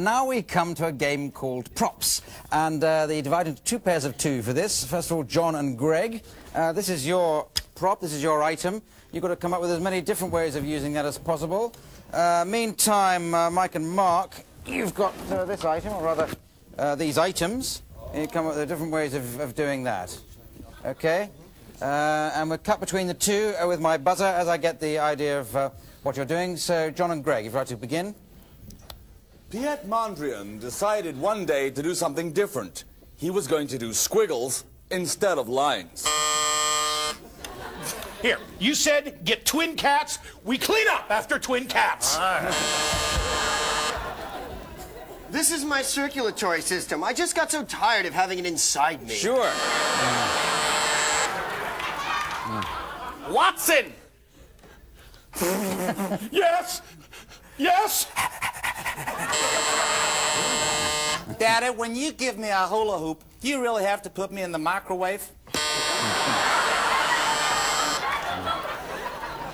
Now we come to a game called Props, and uh, they divide into two pairs of two for this. First of all, John and Greg. Uh, this is your prop, this is your item. You've got to come up with as many different ways of using that as possible. Uh, meantime, uh, Mike and Mark, you've got uh, this item, or rather, uh, these items. You come up with different ways of, of doing that. Okay? And we'll cut between the two with my buzzer as I get the idea of what you're doing. So, John and Greg, if you'd like to begin. Piet Mondrian decided one day to do something different. He was going to do squiggles instead of lines. Here, you said get twin cats. We clean up after twin cats. This is my circulatory system. I just got so tired of having it inside me. Sure. Watson! yes! Yes! Daddy, when you give me a hula hoop, do you really have to put me in the microwave?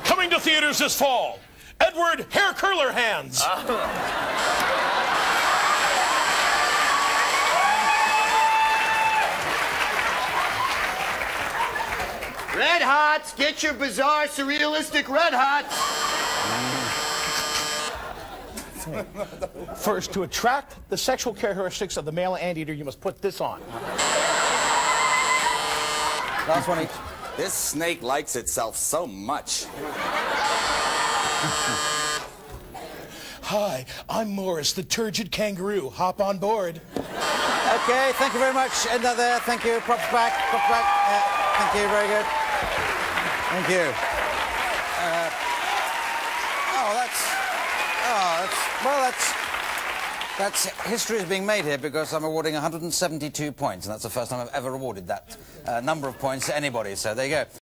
Coming to theaters this fall, Edward Hair Curler Hands. Oh. Red Hots, get your bizarre, surrealistic Red Hots. First, to attract the sexual characteristics of the male anteater, you must put this on. Last one. This snake likes itself so much. Hi, I'm Morris, the turgid kangaroo. Hop on board. Okay, thank you very much. End that there. Thank you. Props back. Props back. Yeah, thank you. Very good. Thank you. Uh, oh, that's. Oh, that's. Well, that's. That's history is being made here because I'm awarding 172 points, and that's the first time I've ever awarded that uh, number of points to anybody. So there you go.